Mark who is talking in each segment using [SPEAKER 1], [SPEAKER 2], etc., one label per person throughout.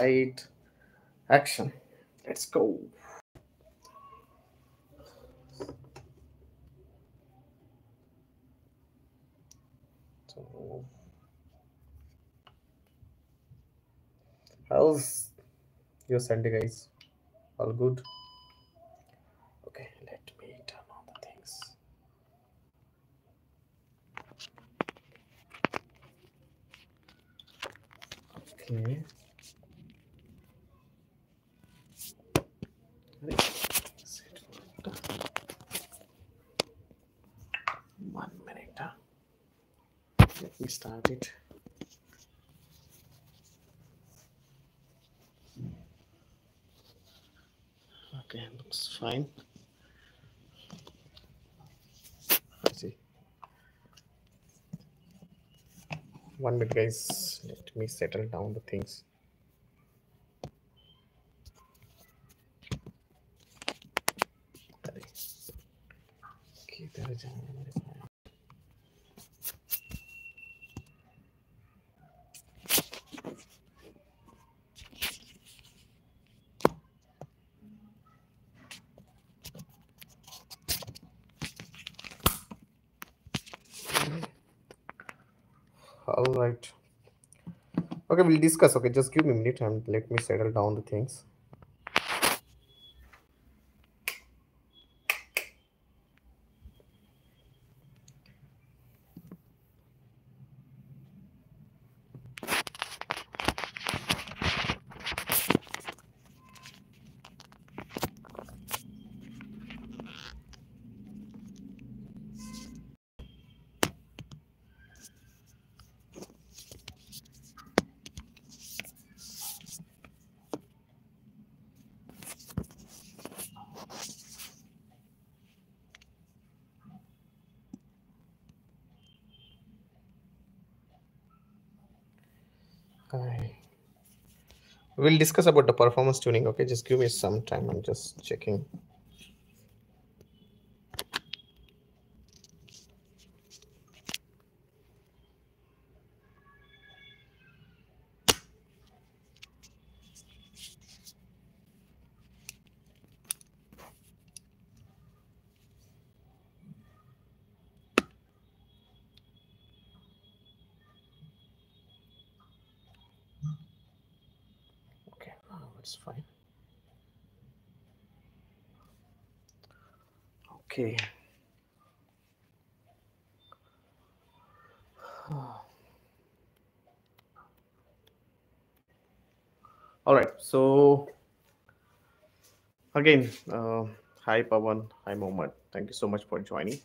[SPEAKER 1] right action. Let's go. How's your sunday guys. All good. Okay let me turn on the things. Okay One minute. huh? let me start it. Okay looks fine. Let's see. One minute guys. Let me settle down the things. Okay there is all right. Okay we'll discuss. Okay just give me a minute and let me settle down the things We'll discuss about the performance tuning. Okay, just give me some time. I'm just checking. Okay, it's fine. Okay. All right. So again, uh, hi Pawan, hi Mohammed. Thank you so much for joining.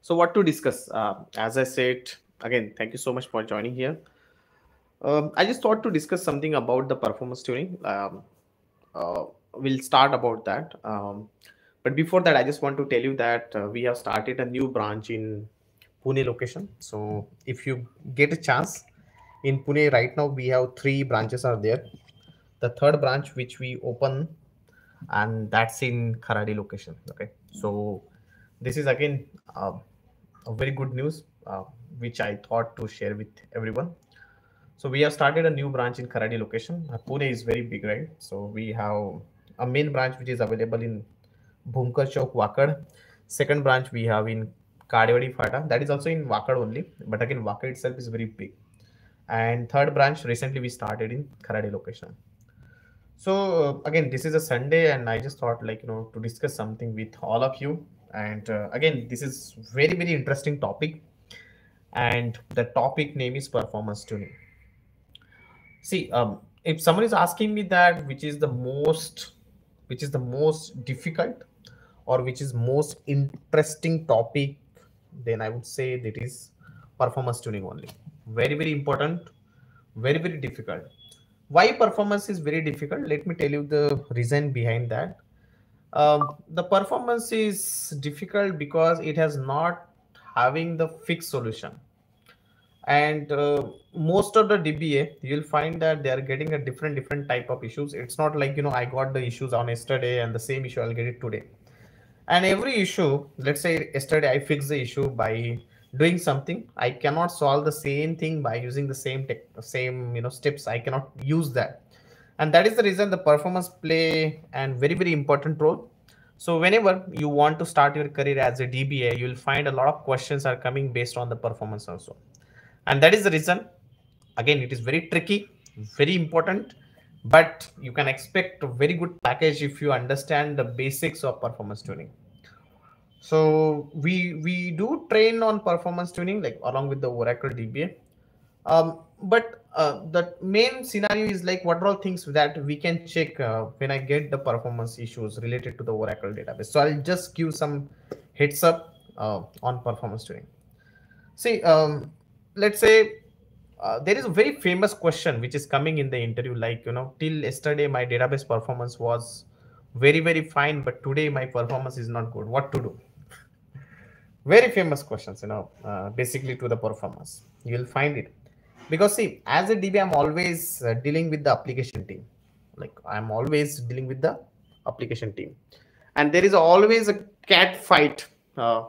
[SPEAKER 1] So what to discuss? Uh, as I said, again, thank you so much for joining here. Um, I just thought to discuss something about the performance tuning. Um, uh, we'll start about that. Um, but before that, I just want to tell you that uh, we have started a new branch in Pune location. So if you get a chance in Pune right now, we have three branches are there. The third branch which we open, and that's in Kharadi location. Okay, so this is again uh, a very good news, uh, which I thought to share with everyone. So we have started a new branch in Kharadi location. Uh, Pune is very big, right? So we have a main branch which is available in Bhumkar Chowk, Wakad. Second branch we have in Kalewadi Phata. That is also in Wakad only, but again Wakad itself is very big. And third branch recently we started in Kharadi location. So uh, again, this is a Sunday, and I just thought like you know to discuss something with all of you. And uh, again, this is very very interesting topic, and the topic name is performance tuning. See, um, if someone is asking me that which is the most, which is the most difficult, or which is most interesting topic, then I would say that is performance tuning only. Very very important, very very difficult. Why performance is very difficult? Let me tell you the reason behind that. Um, the performance is difficult because it has not having the fixed solution and uh, most of the dba you'll find that they are getting a different different type of issues. It's not like you know i got the issues on yesterday and the same issue i'll get it today. And every issue let's say yesterday i fixed the issue by doing something i cannot solve the same thing by using the same tech, same you know steps. I cannot use that. And that is the reason the performance play and very very important role. So whenever you want to start your career as a dba you will find a lot of questions are coming based on the performance also and that is the reason again it is very tricky very important but you can expect a very good package if you understand the basics of performance tuning. So we we do train on performance tuning like along with the oracle dba um, but uh, the main scenario is like what are all things that we can check uh, when i get the performance issues related to the oracle database. So i'll just give some heads up uh, on performance tuning. See um, let's say uh, there is a very famous question which is coming in the interview like you know till yesterday my database performance was very very fine but today my performance is not good. What to do? Very famous questions you know uh, basically to the performance you will find it. Because see as a db i'm always uh, dealing with the application team. Like i'm always dealing with the application team. And there is always a cat fight uh,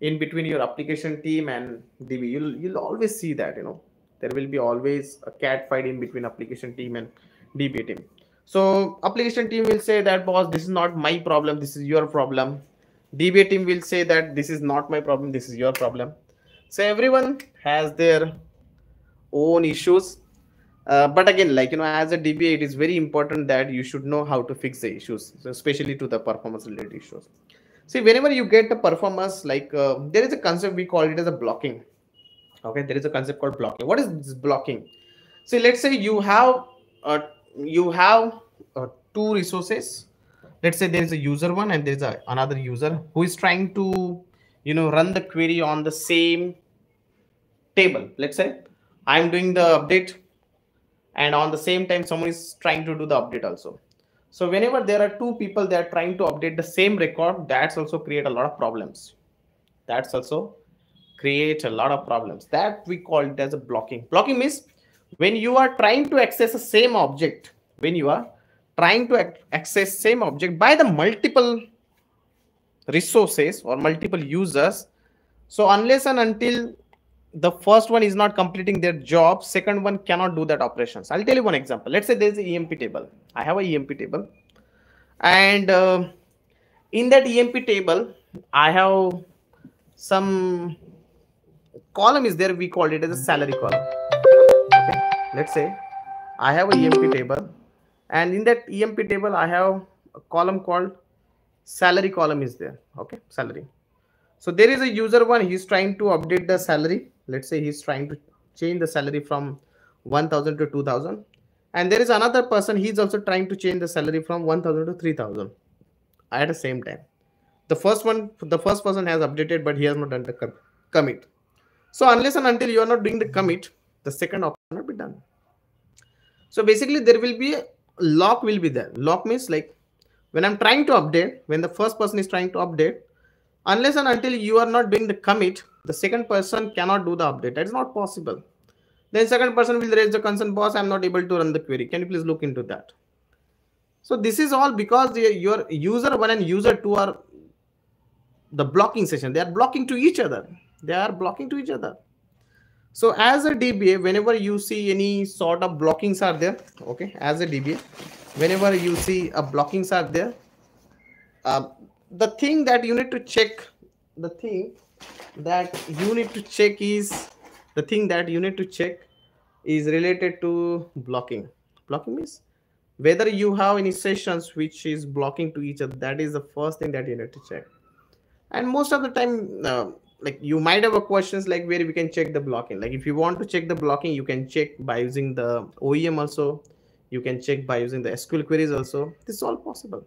[SPEAKER 1] in between your application team and db you'll you'll always see that you know. There will be always a cat fight in between application team and DB team. So application team will say that boss this is not my problem this is your problem. DB team will say that this is not my problem this is your problem. So everyone has their own issues. Uh, but again like you know as a dba it is very important that you should know how to fix the issues especially to the performance related issues see whenever you get the performance like uh, there is a concept we call it as a blocking. Okay there is a concept called blocking. What is this blocking? See let's say you have uh, you have uh, two resources. Let's say there is a user one and there is a, another user who is trying to you know run the query on the same table. Let's say i'm doing the update and on the same time someone is trying to do the update also so whenever there are two people that are trying to update the same record that's also create a lot of problems. That's also create a lot of problems. That we call it as a blocking. Blocking means when you are trying to access the same object when you are trying to access same object by the multiple resources or multiple users so unless and until the first one is not completing their job second one cannot do that operations. I'll tell you one example. Let's say there's an emp table. I have a emp table. And uh, in that emp table i have some column is there. We call it as a salary column. Okay. Let's say i have a emp table. And in that emp table i have a column called salary column is there. Okay. Salary. So there is a user one. He's trying to update the salary let's say he's trying to change the salary from 1000 to 2000 and there is another person he's also trying to change the salary from 1000 to 3000 at the same time. The first one the first person has updated but he has not done the commit. So unless and until you are not doing the commit the second option cannot be done. So basically there will be a lock will be there. Lock means like when i'm trying to update when the first person is trying to update unless and until you are not doing the commit the second person cannot do the update. That is not possible. Then second person will raise the concern boss i'm not able to run the query. Can you please look into that? So this is all because your user one and user two are the blocking session. They are blocking to each other. They are blocking to each other. So as a dba whenever you see any sort of blockings are there okay as a dba whenever you see a blockings are there uh, the thing that you need to check the thing that you need to check is the thing that you need to check is related to blocking. Blocking means whether you have any sessions which is blocking to each other. That is the first thing that you need to check. And most of the time uh, like you might have a questions like where we can check the blocking. Like if you want to check the blocking you can check by using the oem also. You can check by using the sql queries also. This is all possible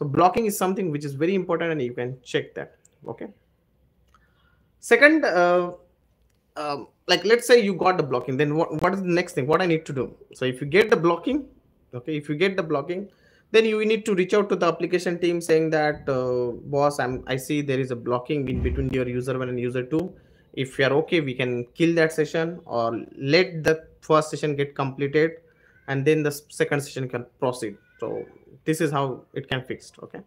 [SPEAKER 1] so blocking is something which is very important and you can check that okay? Second uh, um, like let's say you got the blocking then what, what is the next thing? What i need to do? So if you get the blocking okay if you get the blocking then you need to reach out to the application team saying that uh, boss i'm i see there is a blocking in between your user one and user two. If you are okay we can kill that session or let the first session get completed and then the second session can proceed. So this is how it can fixed okay?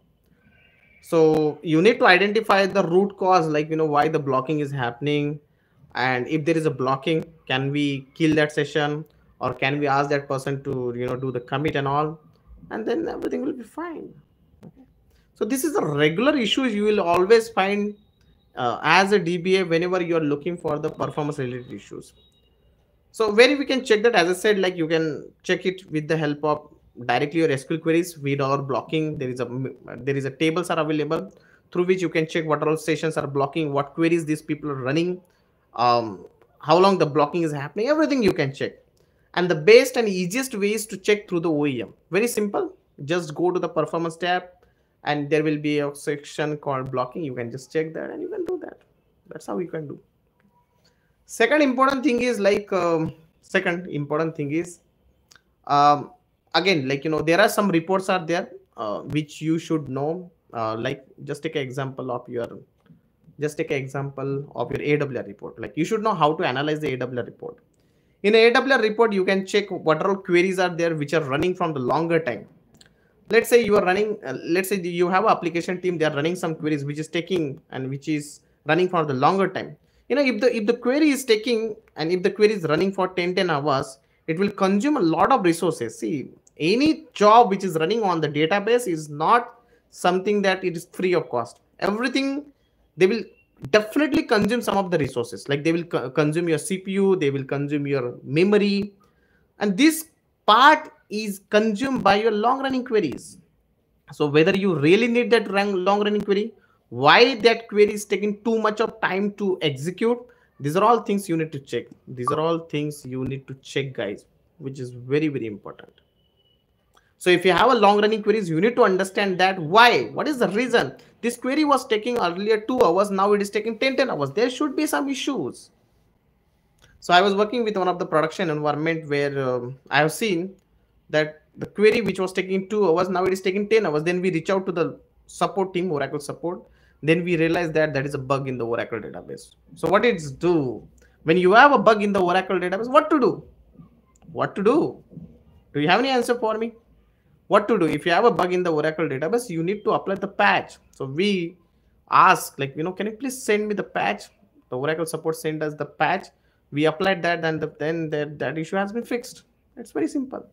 [SPEAKER 1] So you need to identify the root cause like you know why the blocking is happening. And if there is a blocking can we kill that session? Or can we ask that person to you know do the commit and all? And then everything will be fine okay. so this is a regular issue you will always find uh, as a dba whenever you are looking for the performance related issues. So where we can check that as i said like you can check it with the help of directly your sql queries with our blocking there is a there is a tables are available through which you can check what all sessions are blocking what queries these people are running um, how long the blocking is happening, everything you can check. And the best and easiest way is to check through the OEM. Very simple. Just go to the performance tab and there will be a section called blocking. You can just check that and you can do that. That's how you can do. Second important thing is like, um, second important thing is, um, again, like, you know, there are some reports are there uh, which you should know. Uh, like just take an example of your just take an example of your AWR report. Like you should know how to analyze the AWR report. In a AWR report, you can check what all queries are there which are running from the longer time. Let's say you are running, uh, let's say you have an application team, they are running some queries which is taking and which is running for the longer time. You know, if the if the query is taking and if the query is running for 10, 10 hours, it will consume a lot of resources. See, any job which is running on the database is not something that it is free of cost. Everything they will definitely consume some of the resources. Like they will co consume your cpu they will consume your memory. And this part is consumed by your long running queries. So whether you really need that long running query why that query is taking too much of time to execute these are all things you need to check. These are all things you need to check guys which is very very important so if you have a long running queries, you need to understand that why, what is the reason this query was taking earlier two hours. Now it is taking 10, 10 hours. There should be some issues. So I was working with one of the production environment where um, I have seen that the query which was taking two hours, now it is taking 10 hours. Then we reach out to the support team, Oracle support. Then we realize that that is a bug in the Oracle database. So what it's do when you have a bug in the Oracle database, what to do? What to do? Do you have any answer for me? What to do? If you have a bug in the oracle database you need to apply the patch. So we ask like you know can you please send me the patch? The oracle support send us the patch. We applied that and the, then that, that issue has been fixed. It's very simple.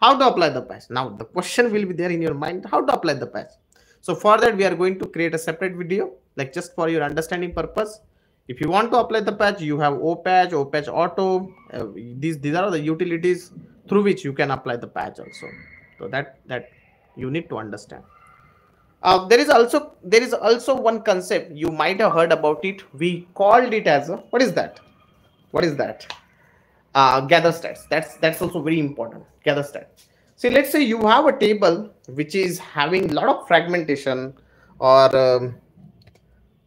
[SPEAKER 1] How to apply the patch? Now the question will be there in your mind how to apply the patch? So for that we are going to create a separate video like just for your understanding purpose. If you want to apply the patch you have opatch opatch auto uh, these these are the utilities through which you can apply the patch also so that that you need to understand. Uh, there is also there is also one concept you might have heard about it. We called it as a, what is that? What is that? Uh, gather stats. That's that's also very important. Gather stats. See let's say you have a table which is having a lot of fragmentation or um,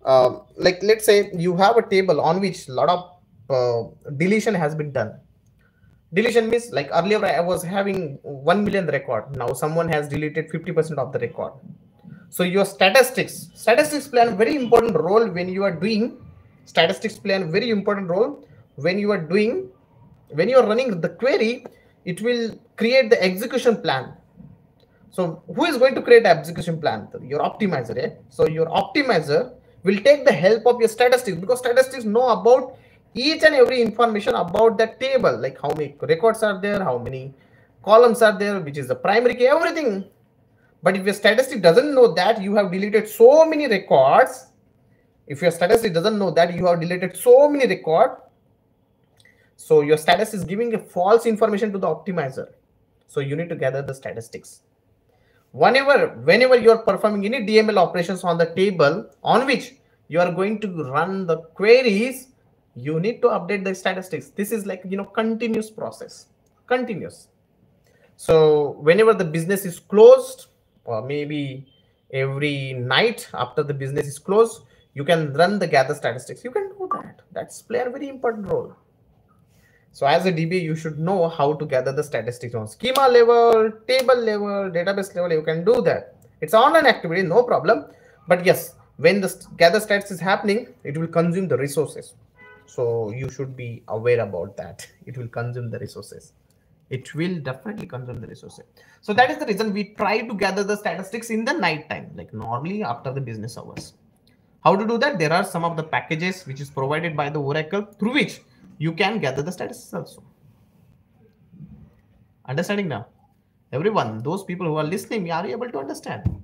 [SPEAKER 1] uh, like let's say you have a table on which a lot of uh, deletion has been done deletion means like earlier i was having 1 million record. Now someone has deleted 50% of the record. So your statistics statistics play a very important role when you are doing statistics play a very important role when you are doing when you are running the query it will create the execution plan. So who is going to create the execution plan? Your optimizer yeah? so your optimizer will take the help of your statistics because statistics know about each and every information about that table like how many records are there how many columns are there which is the primary key everything. But if your statistic doesn't know that you have deleted so many records if your statistic doesn't know that you have deleted so many record so your status is giving a false information to the optimizer. So you need to gather the statistics. Whenever whenever you are performing any dml operations on the table on which you are going to run the queries you need to update the statistics. This is like you know continuous process. Continuous. So whenever the business is closed or maybe every night after the business is closed you can run the gather statistics. You can do that. That's play a very important role. So as a db you should know how to gather the statistics on schema level table level database level. You can do that. It's online activity no problem. But yes when the gather stats is happening it will consume the resources so you should be aware about that it will consume the resources it will definitely consume the resources. So that is the reason we try to gather the statistics in the night time, like normally after the business hours. How to do that? There are some of the packages which is provided by the Oracle through which you can gather the statistics also. Understanding now? Everyone, those people who are listening, are you able to understand?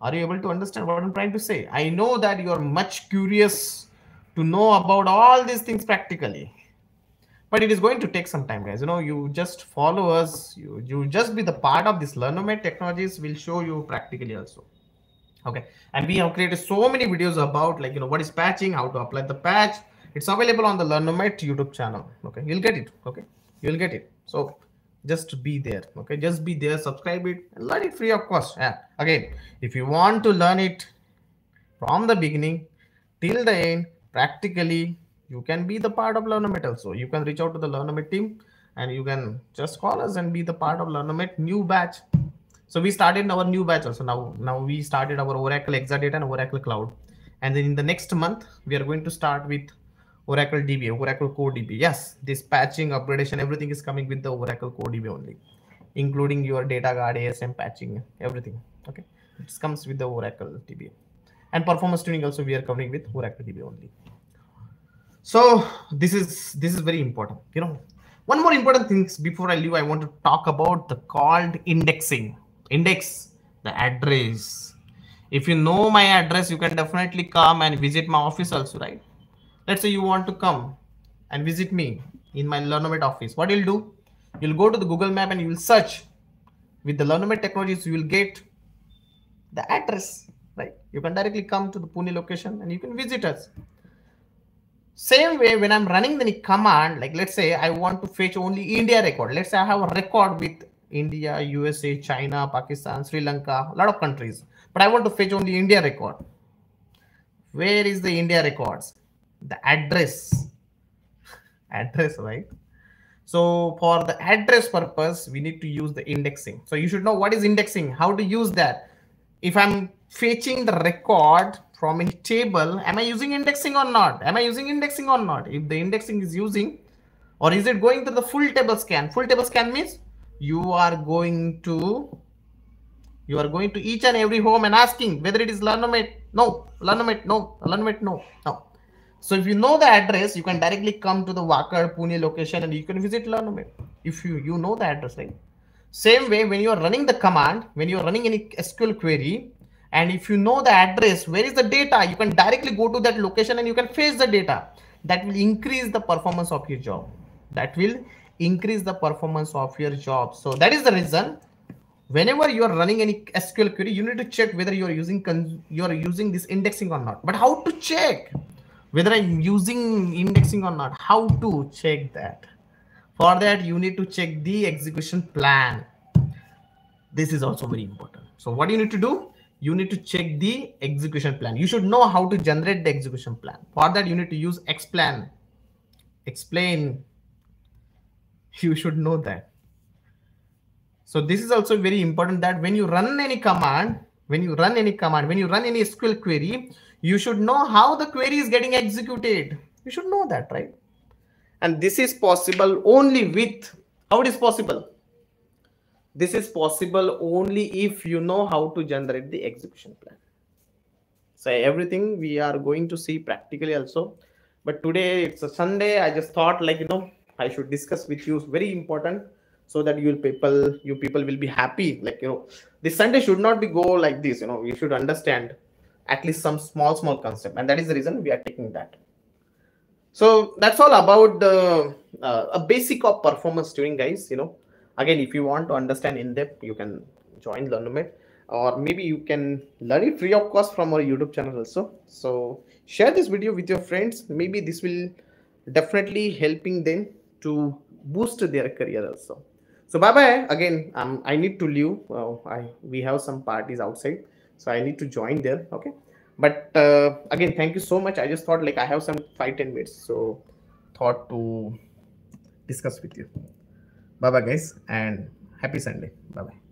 [SPEAKER 1] Are you able to understand what I'm trying to say? I know that you are much curious to know about all these things practically. But it is going to take some time guys. You know you just follow us. You you just be the part of this Learnomate technologies will show you practically also. Okay? And we have created so many videos about like you know what is patching how to apply the patch. It's available on the Learnomate youtube channel. Okay? You'll get it. Okay? You'll get it. So just be there. Okay? Just be there subscribe it and learn it free of cost yeah. Again if you want to learn it from the beginning till the end practically you can be the part of Learnomate also. You can reach out to the Learnomate team and you can just call us and be the part of Learnomate new batch. So we started our new batch also. Now now we started our oracle exadata and oracle cloud. And then in the next month we are going to start with oracle dba oracle core db yes this patching upgradation everything is coming with the oracle core db only including your data guard asm patching everything. Okay? It comes with the oracle db and performance tuning also we are covering with oracle db only. So this is this is very important you know. One more important things before i leave i want to talk about the called indexing. Index the address. If you know my address you can definitely come and visit my office also right? Let's say you want to come and visit me in my Learnomate office. What you'll do? You'll go to the google map and you will search. With the Learnomate technologies you will get the address right you can directly come to the pune location and you can visit us same way, when I'm running the command, like let's say I want to fetch only India record. Let's say I have a record with India, USA, China, Pakistan, Sri Lanka, a lot of countries. But I want to fetch only India record. Where is the India records? The address. address, right? So for the address purpose, we need to use the indexing. So you should know what is indexing, how to use that. If I'm fetching the record from a table am i using indexing or not? Am i using indexing or not? If the indexing is using or is it going to the full table scan? Full table scan means you are going to you are going to each and every home and asking whether it is Learnomate no Learnomate no Learnomate no no. So if you know the address you can directly come to the Wakad Pune location and you can visit Learnomate if you you know the address right? Same way when you are running the command when you are running any SQL query and if you know the address where is the data you can directly go to that location and you can fetch the data. That will increase the performance of your job. That will increase the performance of your job. So that is the reason whenever you are running any sql query you need to check whether you are using you are using this indexing or not. But how to check whether i'm using indexing or not? How to check that? For that you need to check the execution plan. This is also very important. So what do you need to do you need to check the execution plan. You should know how to generate the execution plan. For that, you need to use explain. Explain. You should know that. So this is also very important that when you run any command, when you run any command, when you run any SQL query, you should know how the query is getting executed. You should know that, right? And this is possible only with, how it is possible? This is possible only if you know how to generate the execution plan. So everything we are going to see practically also. But today it's a Sunday. I just thought like, you know, I should discuss with you very important so that you people, you people will be happy. Like, you know, this Sunday should not be go like this, you know, you should understand at least some small, small concept. And that is the reason we are taking that. So that's all about the uh, a basic of performance tuning guys, you know, again if you want to understand in depth you can join Learnomate or maybe you can learn it free of cost from our youtube channel also. So share this video with your friends. Maybe this will definitely helping them to boost their career also. So bye bye. Again um, i need to leave. Uh, i we have some parties outside. So i need to join there okay? But uh, again thank you so much. I just thought like i have some five ten minutes. So thought to discuss with you bye bye guys and happy sunday. Bye bye